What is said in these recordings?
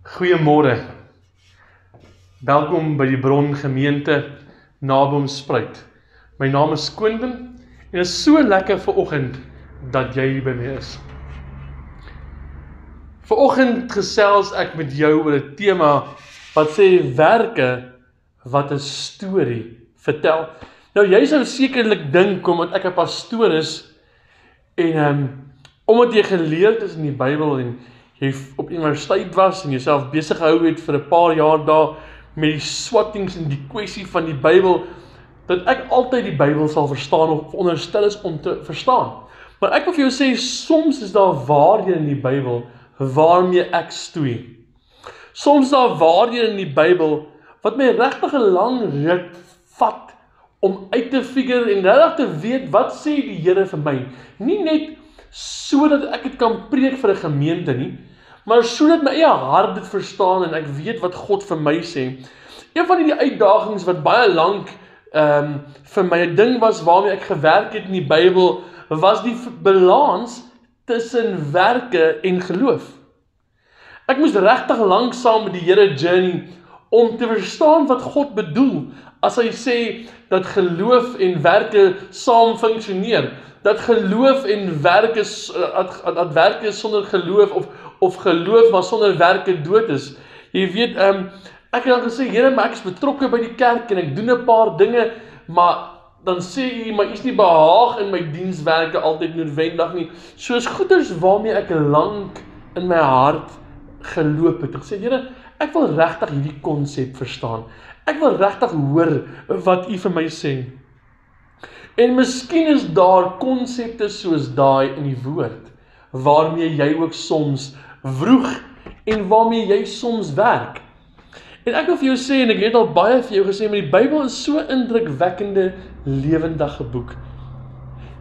Goeiemôre. Welkom by die Bron Gemeente Naboom Spruit. My naam is Quentin en is so lekker vir oggend dat jy hier by my is. Vanoggend gesels ek met jou oor 'n tema wat sê werke wat 'n storie vertel. Nou jy sou sekerlik dink omdat ek 'n pastoor is en ehm um, omdat jy geleerd is in die Bybel en jy op universiteit was en jouself besig gehou het vir 'n paar jaar daar met die swattings en die kwessie van die Bybel dat ek altyd die Bybel sal verstaan of onderstel is om te verstaan. Maar ek wil vir jou sê soms is daar waarhede in die Bybel waarmee ek stoei. Soms daar waarhede in die Bybel wat my regtig 'n lang ruk vat om uit te figure en regtig te weet wat sê die Here vir my. Nie net sodat ek dit kan preek vir 'n gemeente nie, maar sodat my eie hart dit verstaan en ek weet wat God vir my sê. Een van die uitdagings wat baie lank ehm um, vir my 'n ding was waarmee ek gewerk het in die Bybel, was die balans tussen werke en geloof. Ek moes regtig lank saam met die Here journey om te verstaan wat God bedoel as hy sê dat geloof en werke saam funksioneer dat geloof en werke dat, dat werke sonder geloof of of geloof maar sonder werke dood is. Jy weet, ehm um, ek het dan gesê, Here, maar ek is betrokke by die kerk en ek doen 'n paar dinge, maar dan sê jy, maar is nie behaag in my dienswerke altyd noodwendig nie. Soos goeders waarmee ek lank in my hart geloop het. Ek sê, Here, ek wil regtig hierdie konsep verstaan. Ek wil regtig hoor wat U vir my sê. En miskien is daar konsepte soos daai in die woord waarmee jy ook soms vroeg en waarmee jy soms werk. En ek wil vir jou sê en ek het al baie vir jou gesê maar die Bybel is so indrukwekkende lewendige boek.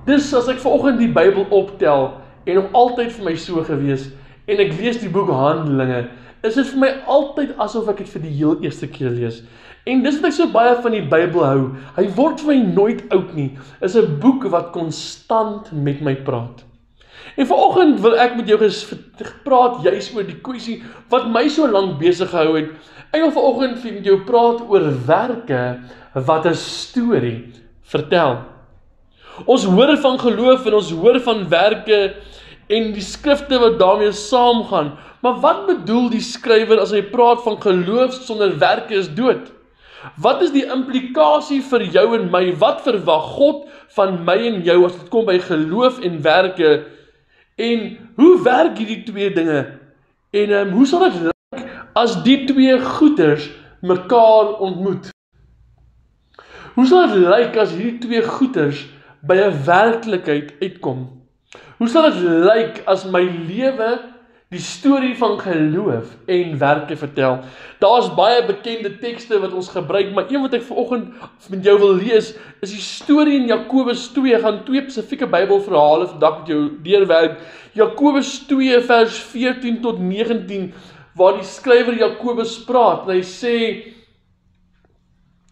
Dis as ek vanoggend die Bybel optel en hom altyd vir my so gewees en ek lees die boek Handelinge, is dit vir my altyd asof ek dit vir die heel eerste keer lees. En dis wat ek so baie van die Bybel hou. Hy word vir my nooit oud nie. Is 'n boek wat konstant met my praat. En vanoggend wil ek met jou gespreek juis oor die kwessie wat my so lank besig gehou het. Ek wil vanoggend met jou praat oor werke wat 'n storie vertel. Ons hoor van geloof en ons hoor van werke en die skrifte wat daarmee saamgaan. Maar wat bedoel die skrywer as hy praat van geloof sonder werke is dood? Wat is die implikasie vir jou en my? Wat verwag God van my en jou as dit kom by geloof en werke? En hoe werk hierdie twee dinge? En um, hoe sal dit lyk as die twee goeders mekaar ontmoet? Hoe sal dit lyk as hierdie twee goeders by 'n werklikheid uitkom? Hoe sal dit lyk as my lewe die storie van geloof en werke vertel. Daar's baie bekende tekste wat ons gebruik, maar een wat ek vanoggend met jou wil lees, is die storie in Jakobus 2. Ek gaan twee spesifieke Bybelverhale vandag met jou deurwerk. Jakobus 2 vers 14 tot 19 waar die skrywer Jakobus praat en hy sê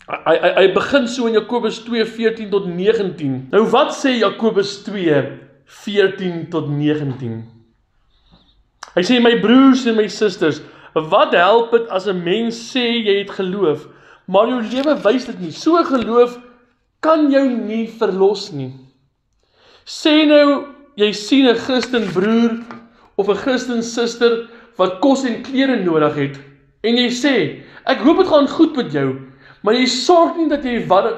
hy hy hy begin so in Jakobus 2:14 tot 19. Nou wat sê Jakobus 2:14 tot 19? Hy sê my broers en my susters, wat help dit as 'n mens sê jy het geloof, maar jou lewe wys dit nie. So geloof kan jou nie verlos nie. Sê nou jy sien 'n Christen broer of 'n Christen suster wat kos en klere nodig het en jy sê, ek hoop dit gaan goed met jou, maar jy sorg nie dat jy warm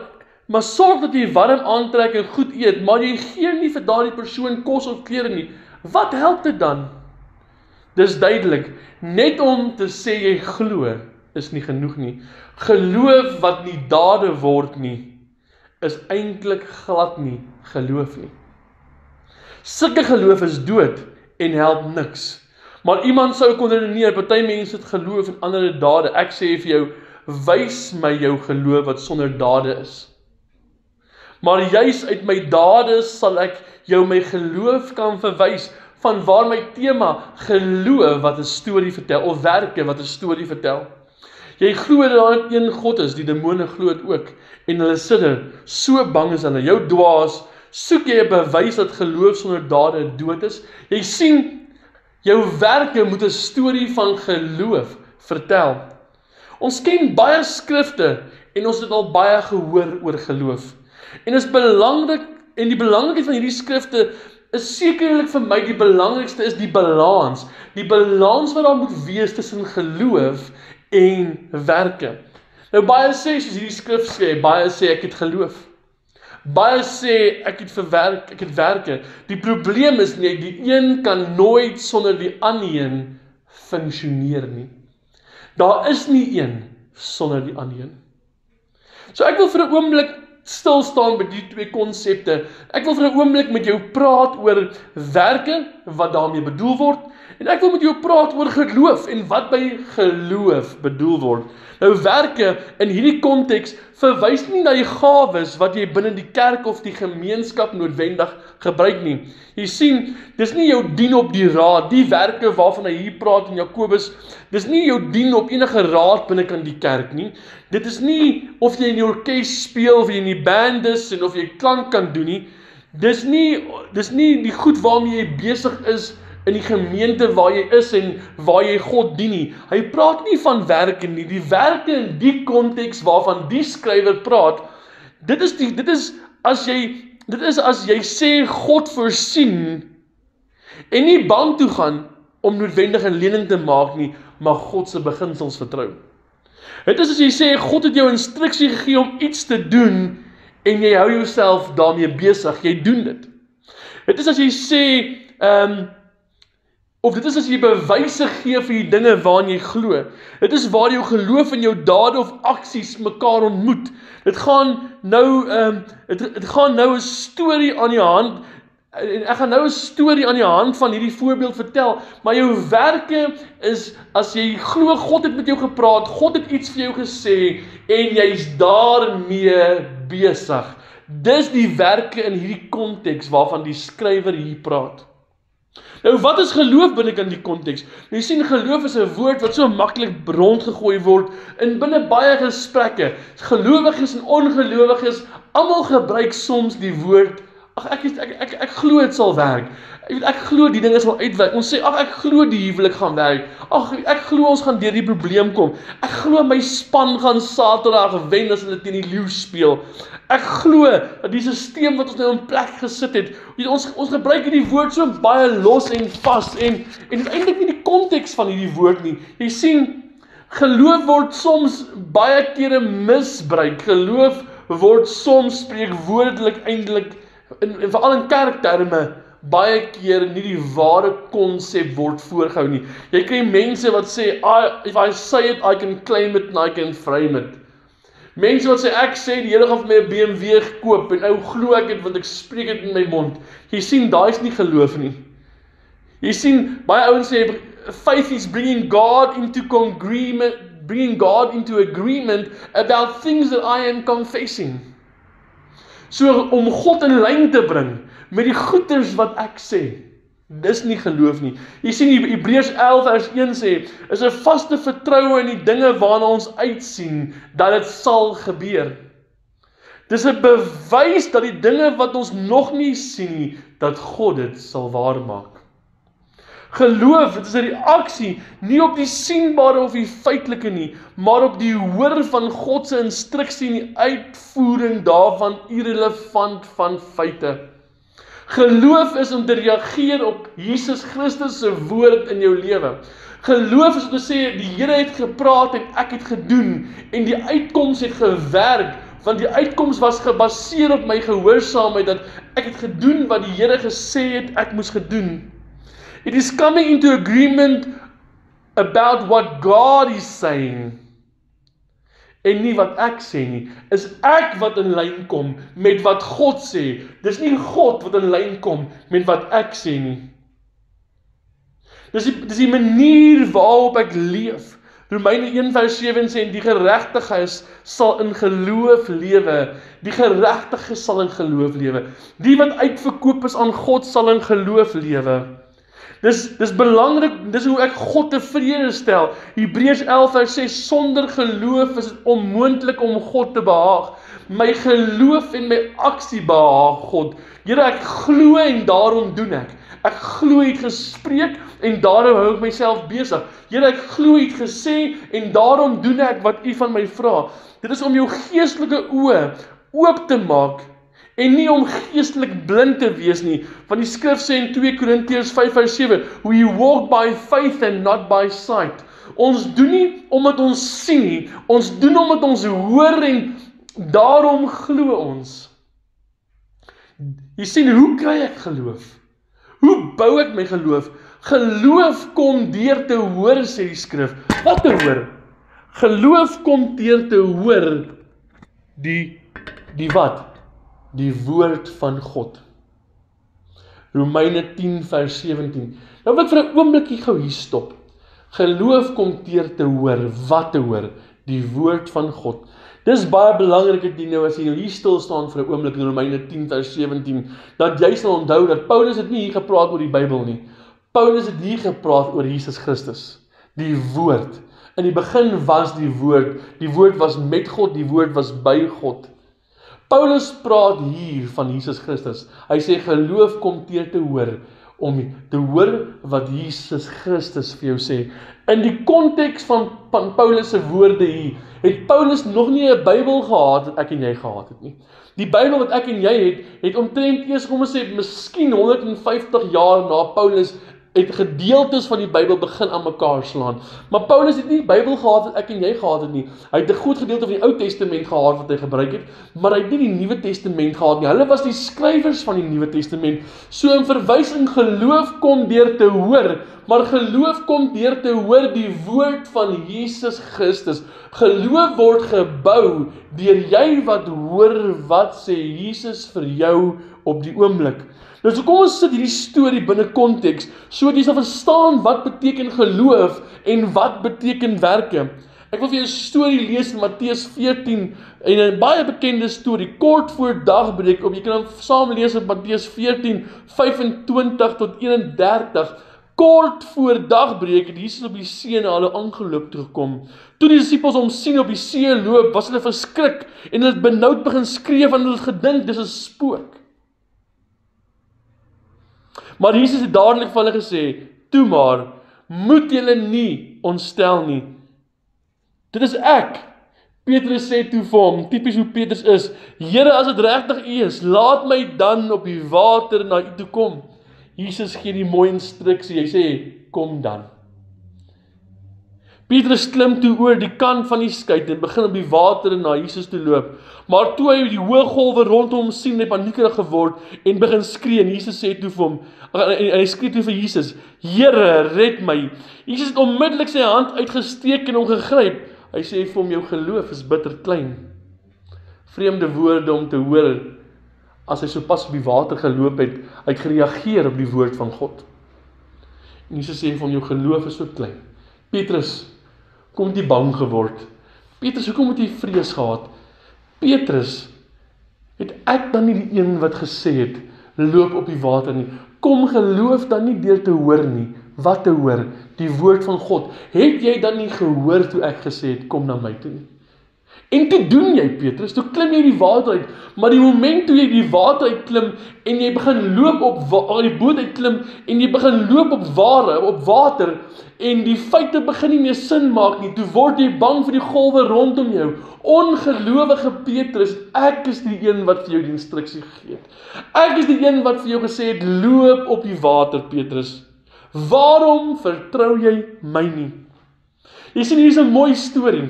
maar sorg dat jy warm aantrek en goed eet, maar jy gee nie vir daardie persoon kos of klere nie. Wat help dit dan? Dis duidelik, net om te sê jy glo is nie genoeg nie. Geloof wat nie dade word nie, is eintlik glad nie geloof nie. Sulke geloof is dood en help niks. Maar iemand sou kon redeneer, party mense het geloof en ander het dade. Ek sê vir jou, wys my jou geloof wat sonder dade is. Maar juis uit my dade sal ek jou my geloof kan verwys van waar my tema geloof wat 'n storie vertel of werke wat 'n storie vertel. Jy glo daar een God is, die demone glo dit ook en hulle sit er so bang is hulle. Jou dwaas, soek jy 'n bewys dat geloof sonder dade dood is? Jy sien jou werke moet 'n storie van geloof vertel. Ons ken baie skrifte en ons het al baie gehoor oor geloof. En is belangrik en die belangrikheid van hierdie skrifte is sekerlik vir my die belangrikste is die balans. Die balans wat daar moet wees tussen geloof en werke. Nou baie sê soos hierdie skrif sê, baie sê ek het geloof. Baie sê ek het verwerk, ek het werke. Die probleem is net die een kan nooit sonder die ander een funksioneer nie. Daar is nie een sonder die ander een. So ek wil vir 'n oomblik stil staan by die twee konsepte. Ek wil vir 'n oomblik met jou praat oor werke wat daarmee bedoel word en ek wil met jou praat oor geloof en wat by geloof bedoel word. Nou werke in hierdie konteks verwys nie na die gawes wat jy binne die kerk of die gemeenskap noodwendig gebruik nie. Jy sien, dis nie jou dien op die raad, die werke waarvan hy hier praat in Jakobus, dis nie jou dien op enige raad binne kan die kerk nie. Dit is nie of jy in die orkes speel of jy in die band is en of jy klank kan doen nie. Dis nie dis nie die goed waarmee jy besig is in die gemeente waar jy is en waar jy God dien nie. Hy praat nie van werke nie. Die werke in die konteks waarvan die skrywer praat, dit is die dit is as jy dit is as jy sê God voorsien en nie bank toe gaan om noodwendig 'n lening te maak nie, maar God se beginsels vertrou. Dit is as jy sê God het jou instruksie gegee om iets te doen en jy hou jouself daarmee besig, jy doen dit. Dit is as jy sê ehm um, Of dit is as jy bewyse gee vir die dinge waaraan jy glo. Dit is waar jou geloof en jou dade of aksies mekaar ontmoet. Dit gaan nou ehm um, dit dit gaan nou 'n storie aan die hand en ek gaan nou 'n storie aan die hand van hierdie voorbeeld vertel, maar jou werke is as jy glo God het met jou gepraat, God het iets vir jou gesê en jy's daarmee besig. Dis die werke in hierdie konteks waarvan die skrywer hier praat. Nou wat is geloof binne in die konteks? Jy sien geloof is 'n woord wat so maklik rondgegooi word in binne baie gesprekke. Gelowiges en ongelowiges almal gebruik soms die woord ag ek ek ek ek, ek glo dit sal werk. Ek weet ek glo die dinge sal uitwerk. Ons sê ag ek glo die huwelik gaan werk. Ag ek glo ons gaan deur die probleem kom. Ek glo my span gaan Saterdag wen as hulle teen die leeu speel. Ek glo dat die stelsel wat ons nou in plek gesit het, ons ons gebruik hierdie woord so baie los en vas en en eintlik nie die konteks van hierdie woord nie. Jy sien geloof word soms baie kere misbruik. Geloof word soms spreekwoordelik eintlik in, in veral in kerkterme baie keer nie die ware konsep word voorgehou nie. Jy kry mense wat sê I if I say it I can claim it and I can frame it. Mense wat sê ek sê die Here gaan vir my 'n BMW koop en ou glo ek dit want ek spreek dit in my mond. Jy sien daai is nie geloof nie. Jy sien baie ouens sê faith is bringing God into agreement bringing God into agreement about things that I am confessing. So om God in lyn te bring met die goeders wat ek sê. Dis nie geloof nie. Jy sien Hebreërs 11 vers 1 sê, is 'n vaste vertroue in die dinge waarna ons uitsien dat dit sal gebeur. Dis 'n bewys dat die dinge wat ons nog nie sien nie, dat God dit sal waarmaak. Geloof, dit is 'n reaksie nie op die sienbare of die feitelike nie, maar op die hoor van God se instruksie en die uitvoering daarvan irrelevant van feite. Geloof is om te reageer op Jesus Christus se woord in jou lewe. Geloof is om te sê die Here het gepraat en ek het gedoen en die uitkoms het gewerk want die uitkoms was gebaseer op my gehoorsaamheid dat ek het gedoen wat die Here gesê het ek moes gedoen. It is coming into agreement about what God is saying. En nie wat ek sê nie, is ek wat in lyn kom met wat God sê. Dis nie God wat in lyn kom met wat ek sê nie. Dis die dis die manier waarop ek leef. Romeine 1:7 sê die geregtiges sal in geloof lewe. Die geregtiges sal in geloof lewe. Die wat uitverkoop is aan God sal in geloof lewe. Dis dis belangrik, dis hoe ek God tevrede stel. Hebreërs 11 vers 6 sonder geloof is dit onmoontlik om God te behaag. My geloof en my aksie behaag God. Here, ek glo en daarom doen ek. Ek glo jy het gespreek en daarom hou ek myself besig. Here, ek glo jy het gesê en daarom doen ek wat U van my vra. Dit is om jou geestelike oë oop te maak en nie om geestelik blind te wees nie. Want die skrif sê in 2 Korintiërs 5:7, "We walk by faith and not by sight." Ons doen nie omdat ons sien nie, ons doen omdat ons hoor en daarom glo ons. Jy sien hoe kry ek geloof? Hoe bou ek my geloof? Geloof kom deur te hoor sê die skrif. Wat te hoor? Geloof kom deur te hoor die die wat? Die woord van God. Romeine 10 vers 17. Nou wil ek vir 'n oombliekie gou hier stop. Geloof kom deur te hoor, wat te hoor? Die woord van God. Dis baie belangrik dat jy nou as jy nou hier stil staan vir 'n oomblik in Romeine 10 vers 17 dat jy sal onthou dat Paulus het nie hier gepraat oor die Bybel nie. Paulus het hier gepraat oor Jesus Christus, die woord. In die begin was die woord, die woord was met God, die woord was by God. Paulus praat hier van Jesus Christus. Hy sê geloof kom teer te hoor om te hoor wat Jesus Christus vir jou sê. In die konteks van, van Paulus se woorde hier, het Paulus nog nie 'n Bybel gehad wat ek en jy gehad het nie. Die Bybel wat ek en jy het, het omtrent eers kom ons sê miskien 150 jaar na Paulus het gedeeltes van die Bybel begin aan mekaar slaan. Maar Paulus het nie die Bybel gehad wat ek en jy gehad het nie. Hy het 'n groot gedeelte van die Ou Testament gehad wat hy gebruik het, maar hy het nie die Nuwe Testament gehad nie. Hulle was die skrywers van die Nuwe Testament. So 'n verwysing geloof kom deur te hoor, maar geloof kom deur te hoor die woord van Jesus Christus. Geloof word gebou deur jy wat hoor wat sê Jesus vir jou op die oomblik. Nou so kom ons sit hierdie storie binne konteks sodat jy sal verstaan wat beteken geloof en wat beteken werke. Ek wil vir jou 'n storie lees in Matteus 14 en 'n baie bekende storie kort voor dagbreek op jy kan hom saam lees in Matteus 14 25 tot 31 kort voor dagbreek het Jesus op die see na hulle aangeloop toe gekom. Toe die disippels hom sien op die see loop, was hulle verskrik en hulle het benoud begin skree want hulle het gedink dis 'n spook. Maar Jesus het dadelik vir hulle gesê: "Toe maar, moet julle nie ontstel nie. Dit is ek." Petrus sê toe vir hom, tipies hoe Petrus is: "Here, as dit regtig U is, laat my dan op die water na U toe kom." Jesus gee die mooi instruksie. Hy sê: "Kom dan." Petrus klim toe oor die kant van die skei en begin op die water na Jesus toe loop. Maar toe hy die hoë golwe rondom hom sien, het hy paniekerig geword en begin skree. En Jesus sê toe vir hom, en hy skree toe vir Jesus: "Here, red my." Jesus het onmiddellik sy hand uitgesteek en hom gegryp. Hy sê vir hom: "Jou geloof is bitter klein." Vreemde woorde om te hoor as hy sopas op die water geloop het, hy het gereageer op die woord van God. En Jesus sê vir hom: "Jou geloof is so klein." Petrus kom jy bang geword? Petrus, hoekom het jy vrees gehad? Petrus, het ek dan nie die een wat gesê het loop op die water nie? Kom geloof dan nie deur te hoor nie. Wat te hoor? Die woord van God. Het jy dan nie gehoor toe ek gesê het kom na my toe nie? En toe doen jy Petrus, toe klim jy die water uit, maar die oomblik toe jy die water uit klim en jy begin loop op al die boot uit klim en jy begin loop op ware, op water en die feite begin nie meer sin maak nie. Toe word jy bang vir die golwe rondom jou. Ongelowige Petrus, ek is die een wat vir jou die instruksie gegee het. Ek is die een wat vir jou gesê het loop op die water Petrus. Waarom vertrou jy my nie? Jy sien hier's 'n mooi storie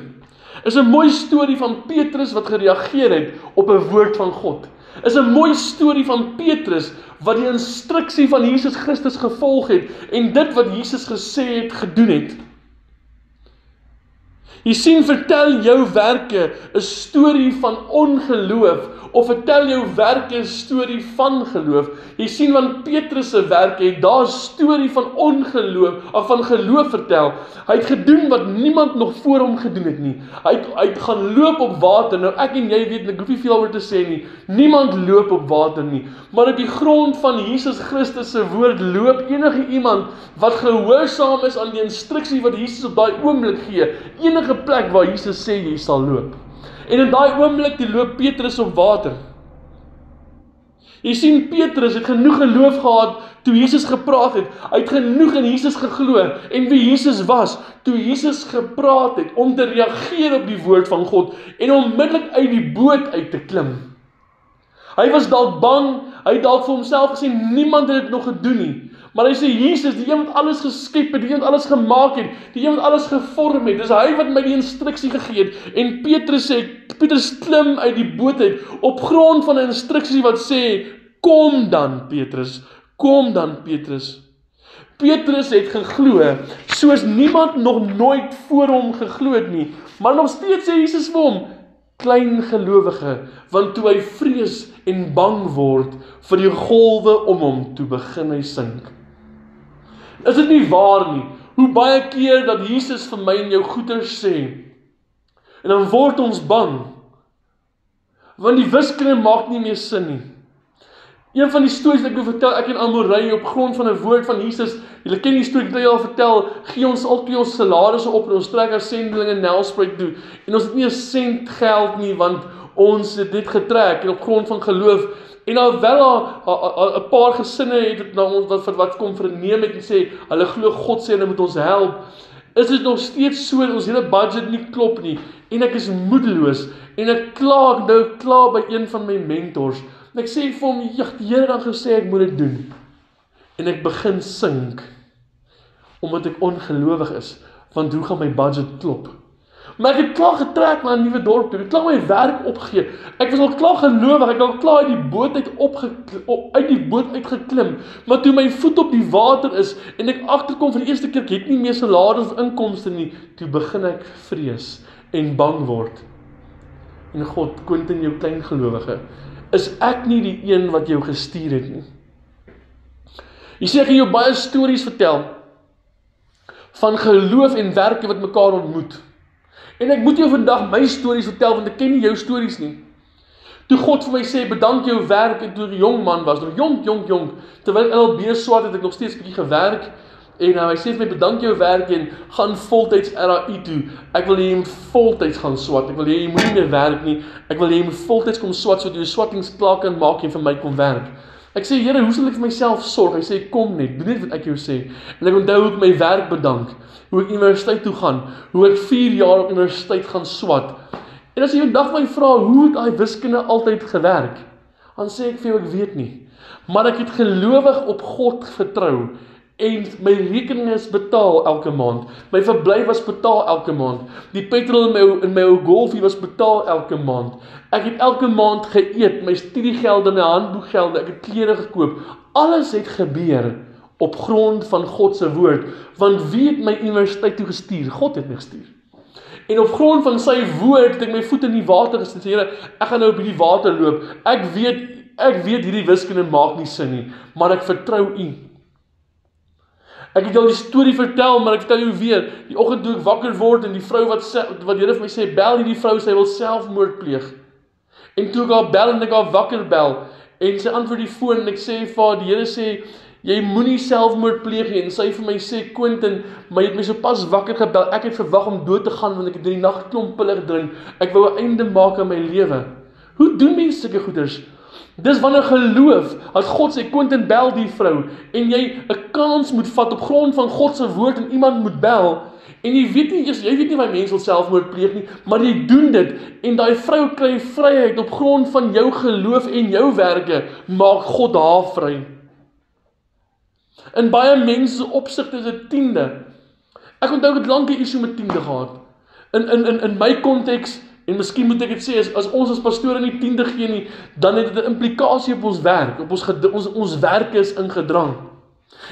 is 'n mooi storie van Petrus wat gereageer het op 'n woord van God. Is 'n mooi storie van Petrus wat die instruksie van Jesus Christus gevolg het en dit wat Jesus gesê het gedoen het. Jy sien vertel jou werke 'n storie van ongeloof of vertel jou werke 'n storie van geloof. Jy sien want Petrus se werke het daar 'n storie van ongeloof of van geloof vertel. Hy het gedoen wat niemand nog voor hom gedoen het nie. Hy het, hy het gaan loop op water. Nou ek en jy weet ek hoef nie veel oor te sê nie. Niemand loop op water nie. Maar op die grond van Jesus Christus se woord loop enige iemand wat gehoorsaam is aan die instruksie wat Jesus op daai oomblik gee. Enige plek waar Jesus sê jy sal loop. En in daai oomblik toe loop Petrus op water. Jy sien Petrus het genoeg geloof gehad toe Jesus gepraat het. Hy het genoeg in Jesus geglo en wie Jesus was toe Jesus gepraat het om te reageer op die woord van God en onmiddellik uit die boot uit te klim. Hy was dalk bang, hy het dalk vir homself gesê niemand het dit nog gedoen nie. Maar hy sê Jesus, die een wat alles geskep het, die een wat alles gemaak het, die een wat alles gevorm het, dis hy wat my die instruksie gegee het. En Petrus sê, Petrus klim uit die boot uit op grond van 'n instruksie wat sê, "Kom dan, Petrus, kom dan, Petrus." Petrus het geglo soos niemand nog nooit voor hom geglo het nie. Maar nog steeds sê Jesus vir hom, "Klein gelowige, want toe hy vrees en bang word vir die golwe om hom, toe begin hy sink." Is dit nie waar nie? Hoe baie keer dat Jesus vir my en jou goeters sê en dan word ons bang. Want die wiskunde maak nie meer sin nie. Een van die stories wat ek wil vertel, ek en Amorey op grond van 'n woord van Jesus, julle ken die storie wat hy al vertel, gee ons altyd ons salarisse op en ons trek as sendelinge Nelspruit toe en ons het nie 'n sent geld nie want ons het dit getrek en op grond van geloof. En alhoewel daar 'n paar gesinne het na ons wat wat kom verneem het en sê hulle glo God sê hulle moet ons help, is dit nog steeds so dat ons hele budget nie klop nie? En ek is moedeloos en ek kla ek nou klaar by een van my mentors. En ek sê vir hom ja die Here dan gesê ek moet dit doen. En ek begin sink omdat ek ongelowig is want hoe gaan my budget klop Maar ek het klaar getrek na 'n nuwe dorp toe. Ek het klaar my werk opgegee. Ek was al klaar gelowig. Ek het al klaar uit die boot uit op, op uit die boot uit geklim. Maar toe my voet op die water is en ek agterkom vir die eerste keer, ek het nie meer salaris of inkomste nie, toe begin ek vrees en bang word. En God, Quentin, jou klein gelowige, is ek nie die een wat jou gestuur het nie. Jy sê ek het jou baie stories vertel van geloof en werke wat mekaar ontmoet. En ek moet jou vandag my stories vertel want ek ken nie jou stories nie. Toe God vir my sê bedank jou werk en toe ek 'n jong man was, nog jong jong jong, terwyl ek al bees swat het ek nog steeds bietjie gewerk en nou hy sê vir my bedank jou werk en gaan voltyds RAI toe. Ek wil hê jy moet voltyds gaan swat. Ek wil hê jy moenie meer werk nie. Ek wil hê jy moet voltyds kom swat sodat jy jou swattings klaar kan maak en vir my kom werk. Ek sê Here, hoe sal ek vir myself sorg? Hy sê kom net, doen net wat ek jou sê. En ek onthou hoe ek my werk bedank hoe ek universiteit toe gaan, hoe ek 4 jaar op universiteit gaan swat. En as jy vandag my vra hoe het daai wiskunde altyd gewerk? Dan sê ek vir jou ek weet nie. Maar ek het gelowig op God vertrou en my rekeninge is betaal elke maand. My verblyf was betaal elke maand. Die petrol in my in my ou Golfie was betaal elke maand. Ek het elke maand geëet, my studiegelde, my handboekgelde, ek het klere gekoop. Alles het gebeur op grond van God se woord, want wie het my universiteit toe gestuur? God het my gestuur. En op grond van sy woord het ek my voete in die water gesit. Here, ek gaan nou op hierdie water loop. Ek weet ek weet hierdie wiskunde maak nie sin nie, maar ek vertrou U. Ek het al die storie vertel, maar ek vertel jou weer. Die oggend toe ek wakker word en die vrou wat sê, wat Here vir my sê, bel hierdie vrou, sy wil selfmoord pleeg. En toe ek haar bel en ek haar wakker bel en sy antwoord die foon en ek sê vir haar, die Here sê Jy moenie selfmoord pleeg nie. En sy vir my sê Quentin, my het my sopas wakker gebel. Ek het verwag om dood te gaan want ek het drie nag klomp pille gedrink. Ek wou 'n einde maak aan my lewe. Hoe doen mense sulke goeders? Dis wanneer geloof dat God sê Quentin bel die vrou en jy 'n kans moet vat op grond van God se woord en iemand moet bel. En jy weet nie jy weet nie waar mense selfmoord pleeg nie, maar jy doen dit en daai vrou kry vryheid op grond van jou geloof en jou werke, maak God haar vry. In baie mense se opsigte is dit tiende. Ek onthou ek het lank 'n issue met tiende gehad. In in in in my konteks en miskien moet ek dit sê as, as ons as pastore nie tiende gee nie, dan het dit 'n implikasie op ons werk, op ons ons ons werk is ingedrang.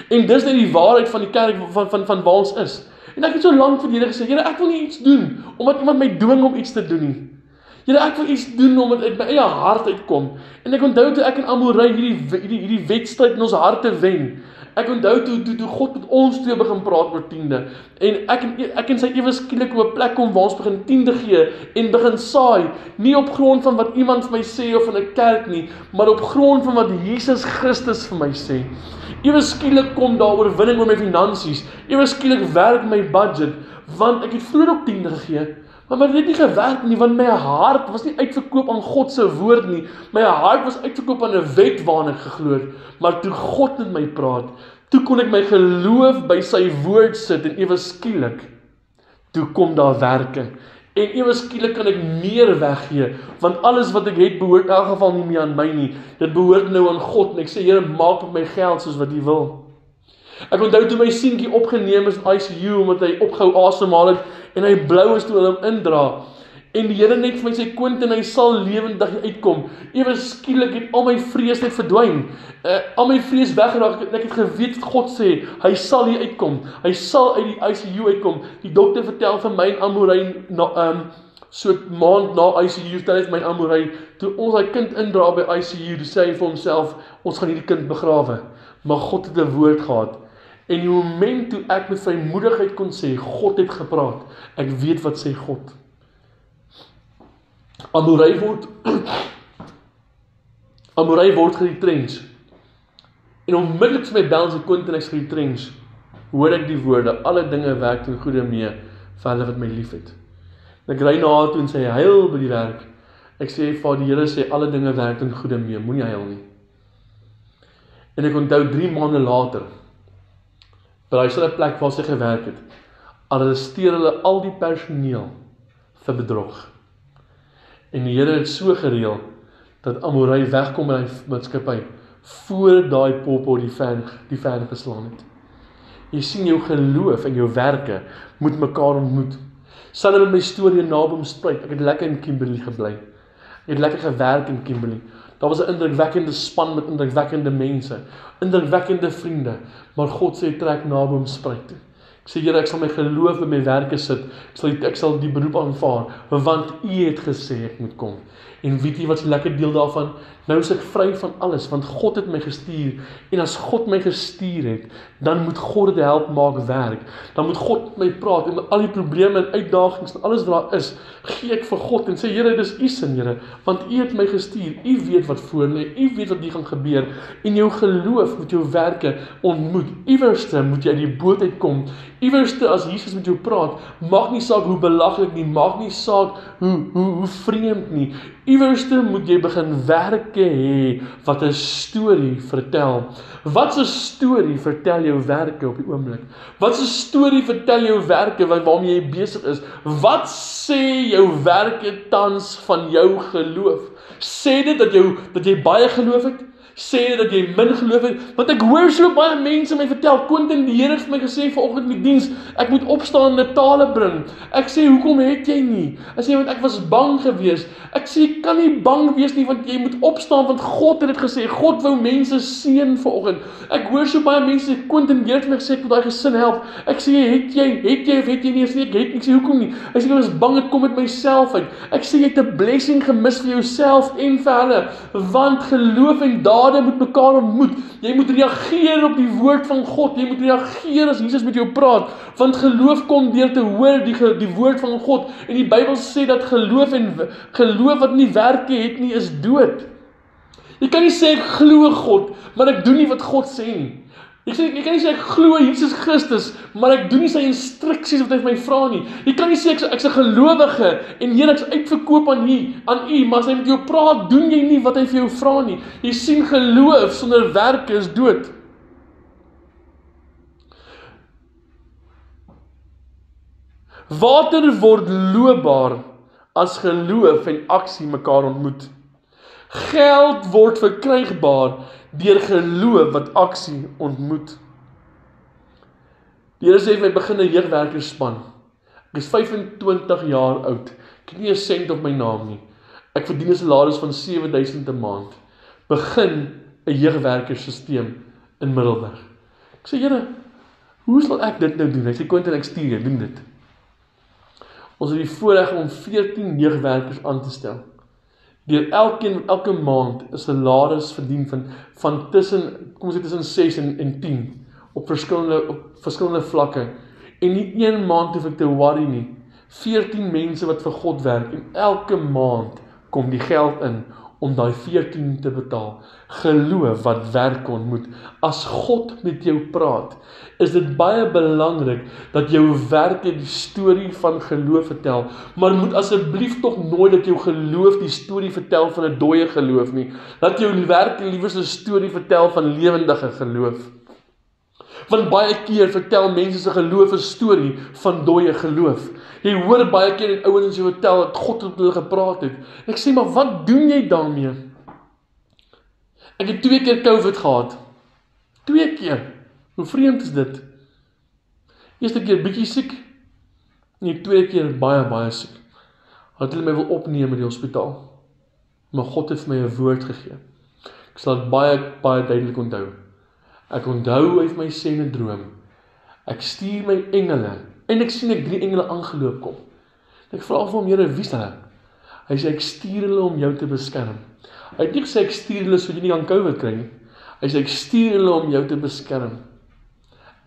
En dis net die waarheid van die kerk van van van waar ons is. En ek het so lank vir die Here gesê, Here, ek wil nie iets doen omdat iemand my dwing om iets te doen nie. Here, ek wil iets doen omdat uit my eie hart uitkom. En ek onthou toe ek en Amorey hierdie hierdie hierdie wedstryd in ons harte wen. Ek onthou toe toe toe God met ons twee begin praat oor tiende en ek en ek en sy ewe skielik op 'n plek kom waar ons begin tiende gee en begin saai, nie op grond van wat iemand vir my sê of in 'n kerk nie, maar op grond van wat Jesus Christus vir my sê. Ewe skielik kom daar oorwinning oor my finansies. Ewe skielik werk my budget want ek het vroeër op tiende gegee, Maar maar dit het nie gewerk nie want my hart was nie uitverkoop aan God se woord nie. My hart was uitverkoop aan 'n wet waarna ek geglo het. Maar toe God met my praat, toe kon ek my geloof by sy woord sit en ewe skielik toe kom daar werke. En ewe skielik kan ek meer weggee want alles wat ek het behoort in elk geval nie meer aan my nie. Dit behoort nou aan God en ek sê Here, maak met my geld soos wat U wil. Ek onthou toe my seentjie opgeneem is in ICU omdat hy opgehou asemhaal het en hy blou is toe hulle hom indra. En die Here net vir my sê Quentin hy sal lewendig uitkom. Ewe skielik het al my vrees net verdwyn. Uh, al my vrees weggeraak. Ek het geweet God sê hy sal hier uitkom. Hy sal uit die ICU uitkom. Die dokter vertel vir my en Amorey na um, so 'n maand na ICU tel hy my Amorey toe ons daai kind indra by ICU, sê hy vir homself ons gaan hierdie kind begrawe. Maar God het 'n woord gehad. En die oomblik toe ek met vrymoedigheid kon sê God het gepraat, ek weet wat sê God. Amorey word Amorey word getrens. En onmiddellik my bel se Quentin ek getrens. Hoor ek die woorde, alle dinge werk ten goeie mee vir hulle wat my liefhet. Ek ry na haar toe en sê huil by die werk. Ek sê vir die Here sê alle dinge werk ten goeie mee, moenie huil nie. En ek onthou 3 maande later by daai selfde plek waar sy gewerk het, arresteer hulle al die personeel vir bedrog. En die Here het so gereël dat Amorey wegkom by die maatskappy voor daai popo die fan die fan geslaan het. Jy sien jou geloof en jou werke moet mekaar ontmoet. Sal met my storie naby hom spruit. Ek het lekker in Kimberley gebly. Het lekker gewerk in Kimberley. Daar was 'n indrukwekkende span met indrukwekkende mense, indrukwekkende vriende, maar God sê trek naby hom spruit toe. Ek sê Here, ek sal my geloof in my werke sit. Ek sal ek sal die beroep aanvaar, want U het gesê ek moet kom. En weet jy wat 'n lekker deel daarvan? Nou is ek vry van alles want God het my gestuur en as God my gestuur het, dan moet God dit help maak werk. Dan moet God met my praat en met al die probleme en uitdagings en alles wat daar is, gee ek vir God en sê Here, dis U se Here, want U het my gestuur. U weet wat voor lê. U weet wat hier gaan gebeur en jou geloof moet jou werke ontmoet. Iewerste moet jy uit die boot uitkom. Iewerste as Jesus met jou praat, maak nie saak hoe belaglik nie, maak nie saak hoe hoe hoe vreemd nie. Iewerste moet jy begin werke hê wat 'n storie vertel. Wat 'n storie vertel jou werke op die oomblik? Wat 'n storie vertel jou werke waarmee jy besig is? Wat sê jou werke tans van jou geloof? Sê dit dat jou dat jy baie geloof het? Sê dat jy min geloof het want ek hoor so baie mense my vertel Quentin die Here het vir my gesê vanoggend met diens ek moet opstaan en 'n tale bring. Ek sê hoekom het jy nie? As jy want ek was bang geweest. Ek sê kan nie bang wees nie want jy moet opstaan want God het dit gesê. God wou mense seën vanoggend. Ek hoor so baie mense. Quentin die Here het my gesê ek moet daai gesin help. Ek sê het jy het jy of het jy nie? Sê ek het nie. Ek sê hoekom nie? Ek sê ek was bang dit kom met myself uit. Ek sê jy het 'n blessing gemis vir jouself en vir hulle want geloof en daad dade moet mekaar ontmoet. Jy moet reageer op die woord van God. Jy moet reageer as Jesus met jou praat, want geloof kom deur te hoor die die woord van God. En die Bybel sê dat geloof en geloof wat nie werke het nie is dood. Jy kan nie sê ek glo God, maar ek doen nie wat God sê nie. Ek sê ek kan nie sê ek glo Jesus Christus, maar ek doen nie sy instruksies wat hy vir my vra nie. Jy kan nie sê ek ek's 'n gelowige en Here ek's uitverkoop aan U, aan U, maar as hy met jou praat, doen jy nie wat hy vir jou vra nie. Jy sien geloof sonder werke is dood. Water word loopbaar as geloof en aksie mekaar ontmoet. Geld word verkrygbaar deur geloof wat aksie ontmoet. Die Here sê my begin 'n jeugwerkerspan. Ek is 25 jaar oud. Ek het nie 'n sent op my naam nie. Ek verdien 'n salaris van 7000 'n maand. Begin 'n jeugwerkerstelsel in Middelburg. Ek sê Here, hoe sal ek dit nou doen? Hy sê Quentin ek stuur jou doen dit. Ons het die voorreg om 14 jeugwerkers aan te stel deur elkeen elke maand 'n salaris verdien van van tussen kom ons sê tussen 6 en en 10 op verskillende op verskillende vlakke. En nie een maand hoef ek te worry nie. 14 mense wat vir God werk en elke maand kom die geld in om daai 14 te betaal. Geloof wat werk ontmoet. As God met jou praat, is dit baie belangrik dat jou werke die storie van geloof vertel, maar moet asseblief tog nooit dat jou geloof die storie vertel van 'n dooie geloof nie. Laat jou werke liewer 'n storie vertel van lewendige geloof. Want baie keer vertel mense se geloof 'n storie van dooie geloof. Jy hoor baie keer die ouens wat vertel dat God met hulle gepraat het. Ek sê maar wat doen jy daarmee? Ek het twee keer COVID gehad. Twee keer. Hoe vreemd is dit? Eerste keer bietjie siek. En die tweede keer baie baie siek. Hulle het my wil opneem in die hospitaal. Maar God het vir my 'n woord gegee. Ek sal dit baie baie duidelik onthou. Ek onthou hy het my sê in 'n droom. Ek stuur my engele En ek sien ek drie engele aangeloop kom. Ek vra vir hom, Here, wie's hulle? Hy sê ek stuur hulle om jou te beskerm. Hy het nie gesê ek stuur hulle sodat jy nie aan COVID kry nie. Hy sê ek stuur hulle om jou te beskerm.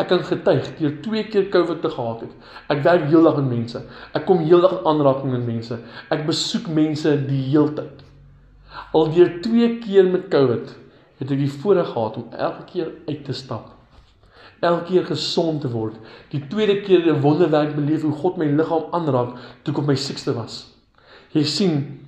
Ek kan getuig deur twee keer COVID te gehad het. Ek werk heeldag met mense. Ek kom heeldag in aanraking met mense. Ek besoek mense die heeltyd. Al deur twee keer met COVID het ek die voorreg gehad om elke keer uit te stap elke keer gesond te word. Die tweede keer 'n wonderwerk beleef hoe God my liggaam aanraak toe ek op my siekste was. Jy sien,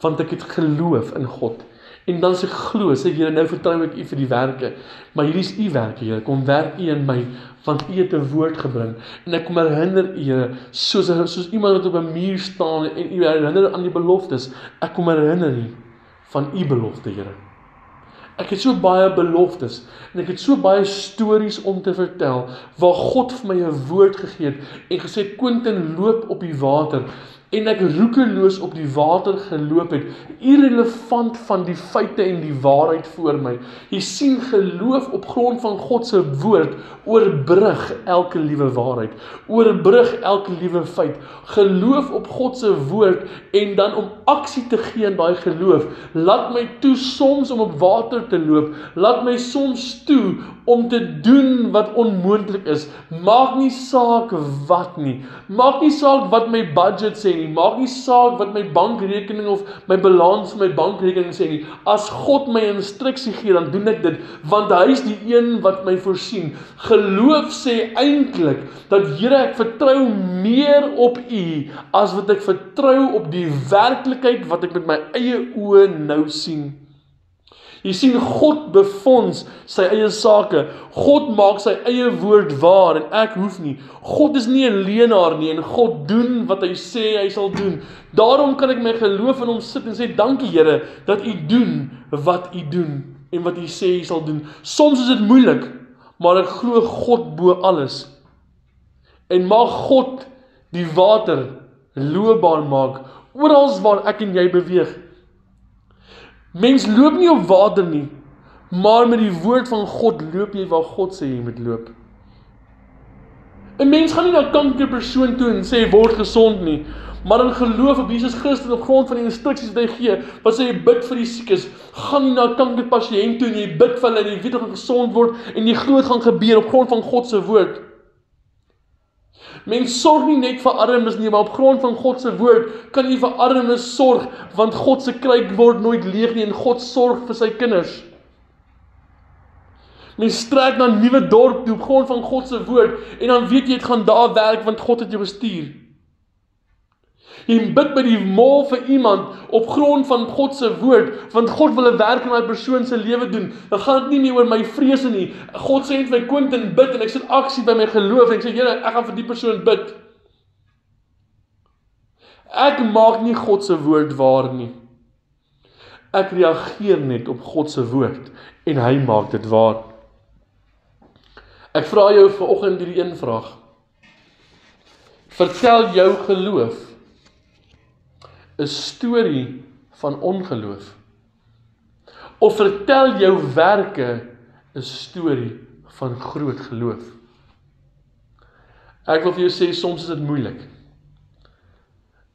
want ek het geloof in God. En dan sê ek glo, sê Here, nou vertrou ek U vir die werke. Maar hierdie is U werk, Here. Kom werk U in my want U het 'n woord gebring. En ek kom herinner U, Here, soos soos iemand wat op 'n muur staan en U herinner aan die beloftes. Ek kom herinner U van U belofte, Here. Ek het so baie beloftes en ek het so baie stories om te vertel waar God vir my 'n woord gegee het en gesê Quentin loop op die water en ek roekeloos op die water geloop het, irrelevant van die feite en die waarheid voor my. Jy sien geloof op grond van God se woord oorbrug elke liewe waarheid, oorbrug elke liewe feit. Geloof op God se woord en dan om aksie te gee in daai geloof. Laat my toe soms om op water te loop, laat my soms toe om te doen wat onmoontlik is. Maak nie saak wat nie. Maak nie saak wat my budget sê nie. Maak nie saak wat my bankrekening of my balans van my bankrekening sê nie. As God my instruksie gee, dan doen ek dit want hy is die een wat my voorsien. Geloof sê eintlik dat Here, ek vertrou meer op U as wat ek vertrou op die werklikheid wat ek met my eie oë nou sien. Jy sien God befonds sy eie sake. God maak sy eie woord waar en ek hoef nie. God is nie 'n leenaar nie en God doen wat hy sê hy sal doen. Daarom kan ek my geloof in hom sit en sê dankie Here dat u doen wat u doen en wat u sê u sal doen. Soms is dit moeilik, maar ek glo God bo alles. En mag God die water loopbaar maak oral waar ek en jy beweeg. Mens loop nie op water nie, maar met die woord van God loop jy waar God sê jy moet loop. 'n Mens gaan nie na 'n kankerpersoon toe en sê word gesond nie, maar in geloof op Jesus Christus op grond van die instruksies wat hy gee, wat sê jy bid vir die siekes, gaan nie na 'n kankerpasiënt toe en jy bid vir hulle en jy weet hulle gesond word en jy glo dit gaan gebeur op grond van God se woord. Mens sorg nie net vir armes nie, maar op grond van God se woord kan jy vir armes sorg, want God se kruik word nooit leeg nie en God sorg vir sy kinders. Mens strek na 'n nuwe dorp toe op grond van God se woord en dan weet jy dit gaan daar werk want God het jou gestuur. Jy bid by die mol vir iemand op grond van God se woord, want God wil 'n werk in daai persoon se lewe doen. Dan gaan dit nie meer oor my vrese nie. God sê net my Quentin bid en ek sit aksie by my geloof en ek sê Here, ek gaan vir die persoon bid. Ek maak nie God se woord waar nie. Ek reageer net op God se woord en hy maak dit waar. Ek vra jou vanoggend hierdie een vraag. Vertel jou geloof 'n storie van ongeloof? Of vertel jou werke 'n storie van groot geloof? Ek wil vir jou sê soms is dit moeilik.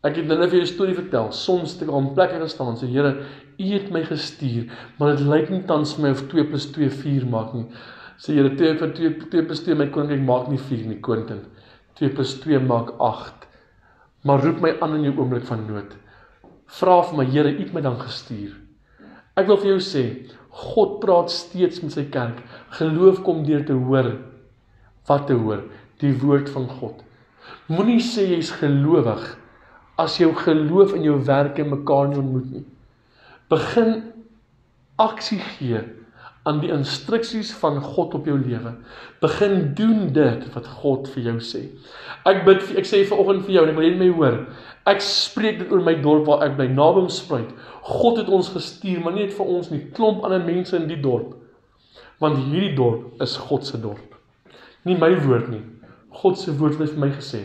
Ek het nou net vir jou 'n storie vertel. Soms het ek op plekke gestaan en sê Here, U het my gestuur, maar dit lyk nie tans vir my of 2 + 2 4 maak nie. Sê Here, 2 vir 2 2 + 2 my koninkryk maak nie 4 nie, Quentin. 2 + 2 maak 8. Maar roep my aan in jou oomblik van nood. Vra vir my Here, U het my dan gestuur. Ek wil vir jou sê, God praat steeds met sy kerk. Geloof kom deur te hoor. Wat te hoor? Die woord van God. Moenie sê jy's gelowig as jou geloof en jou werke mekaar nie ontmoet nie. Begin aksie gee aan die instruksies van God op jou lewe. Begin doen dit wat God vir jou sê. Ek bid ek sê vanoggend vir jou en ek wil net my hoor. Ek spreek dit oor my dorp waar ek bly, Nabom Spruit. God het ons gestuur, maar nie net vir ons nie, klomp ander mense in die dorp. Want hierdie dorp is God se dorp. Nie my woord nie. God se woord het vir my gesê.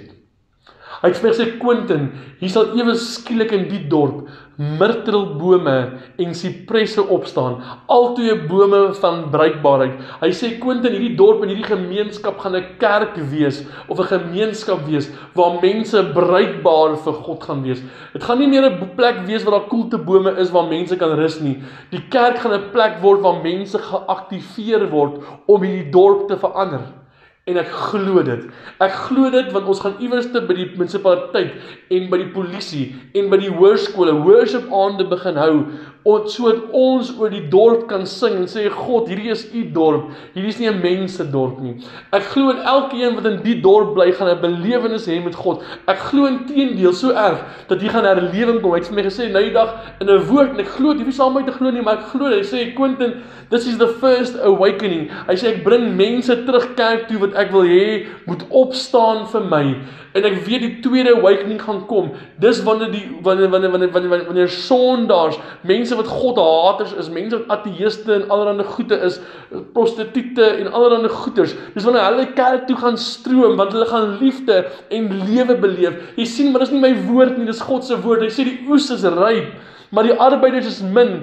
Hy het vir my gesê Quentin, hier sal ewe skielik in die dorp myrtelbome en sipresse opstaan, altye bome van bruikbaarheid. Hy sê Quentin, hierdie dorp en hierdie gemeenskap gaan 'n kerk wees of 'n gemeenskap wees waar mense bruikbaar vir God gaan wees. Dit gaan nie meer 'n plek wees waar daar koelte bome is waar mense kan rus nie. Die kerk gaan 'n plek word waar mense geaktiveer word om hierdie dorp te verander. En ek glo dit. Ek glo dit want ons gaan iewers te by die munisipaliteit en by die polisie en by die hoërskole worship aande begin hou ons sodat ons oor die dorp kan sing en sê God, hierdie is u dorp. Hierdie is nie 'n mense dorp nie. Ek glo in elkeen wat in die dorp bly gaan 'n belewenis hê met God. Ek glo intedeel so erg dat hier gaan herlewing kom. Hy het vir my gesê nou die dag in 'n woord en ek glo dit, wie sal my te glo nie, maar ek glo. Hy sê Quentin, this is the first awakening. Hy sê ek bring mense terug kerk toe wat ek wil hê moet opstaan vir my en ek weet die tweede awakening gaan kom. Dis wanneer die wanneer wanneer wanneer wanneer wanneer sondaars, mense wat God haters is, mense wat ateëste en allerlei goeie is, prostituie en allerlei goeters. Dis wanneer hulle kerk toe gaan stroom want hulle gaan liefde en lewe beleef. Jy sien, maar dis nie my woord nie, dis God se woord. Hy sê die oes is ryp maar die arbeiders is min.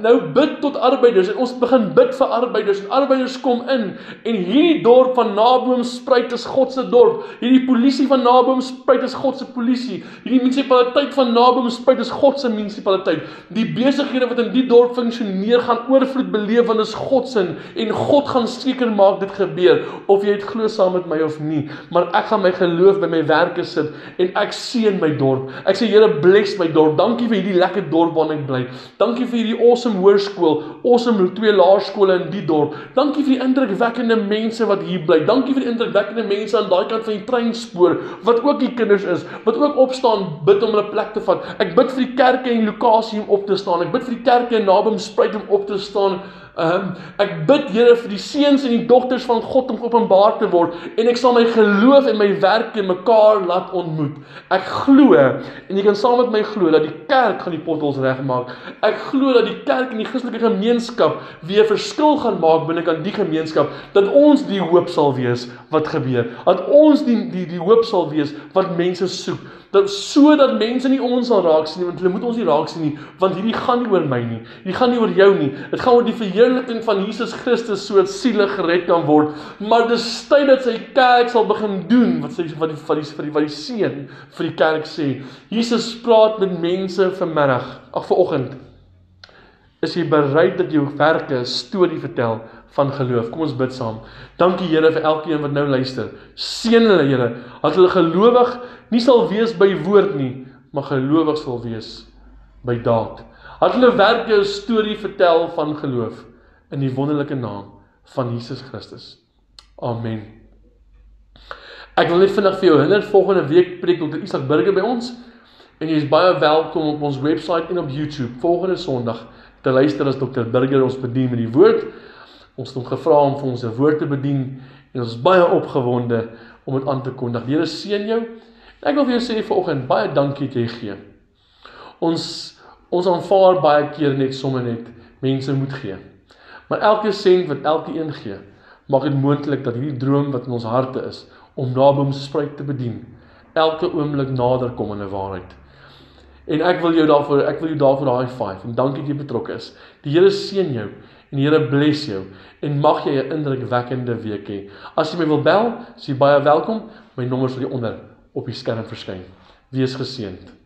Nou bid tot arbeiders en ons begin bid vir arbeiders en arbeiders kom in en hierdie dorp van Naboom spruit is God se dorp. Hierdie polisie van Naboom spruit is God se polisie. Hierdie munisipaliteit van Naboom spruit is God se munisipaliteit. Die besighede wat in die dorp funksioneer gaan oorvloed beleef want is God se en God gaan seker maak dit gebeur of jy dit glo saam met my of nie. Maar ek gaan my geloof by my werke sit en ek seën my dorp. Ek sê Here bless my dorp. Dankie vir hierdie lekker dorp waarin ek bly. Dankie vir hierdie awesome hoërskool, awesome twee laerskole in die dorp. Dankie vir die indrukwekkende mense wat hier bly. Dankie vir die indrukwekkende mense aan daai kant van die treinspoor wat ook die kinders is, wat ook opstaan bid om hulle plek te vat. Ek bid vir die kerke en lokasie om op te staan. Ek bid vir die kerke in Nabom Spruit om op te staan. Ehm um, ek bid Here vir die seuns en die dogters van God om openbaar te word en ek sal my geloof en my werke mekaar laat ontmoet. Ek glo en jy kan saam met my glo dat die kerk gaan die pottels regmaak. Ek glo dat die kerk en die Christelike gemeenskap weer verskil gaan maak binne kan die gemeenskap dat ons die hoop sal wees wat gebeur. Dat ons die die die hoop sal wees wat mense soek dat sodat mense nie ons sal raak sien nie want hulle moet ons nie raak sien nie want hierdie gaan nie oor my nie. Hierdie gaan nie oor jou nie. Dit gaan oor die verheerliking van Jesus Christus sodat siele gered kan word. Maar dis tyd dat sy kerk sal begin doen wat sy wat die wat die vir die wat die seun vir die kerk sê. Jesus praat met mense vanmiddag, ag vanoggend. Is jy bereid dat jou werke 'n storie vertel van geloof. Kom ons bid saam. Dankie Here vir elkeen wat nou luister. Seën hulle Here, dat hulle gelowig nie sal wees by woord nie, maar gelowig sal wees by daad. Dat hulle werke 'n storie vertel van geloof in die wonderlike naam van Jesus Christus. Amen. Ek wil net vinnig vir jou hinder volgende week preek Dr. Isak Burger by ons en jy is baie welkom op ons webwerf en op YouTube volgende Sondag te luister as Dr. Burger ons bedien met die woord. Ons het hom gevra om vir ons 'n woord te bedien en ons is baie opgewonde om dit aan te kondig. Die Here seën jou. Ek wil vir jou sê vanoggend baie dankie dat jy gee. Ons ons aanvaar baie keer net sommer net mense moet gee. Maar elke sent wat elke een gee, maak dit moontlik dat hierdie droom wat in ons harte is om Nabom spruit te bedien, elke oomblik nader kom in 'n waarheid. En ek wil jou daarvoor ek wil jou daarvoor daai 5 en dankie dat jy betrokke is. Die Here seën jou en die Here bless jou en mag jy 'n indrukwekkende week hê. As jy my wil bel, is jy baie welkom. My nommer sal hier onder op die skerm verskyn. Wees geseënd.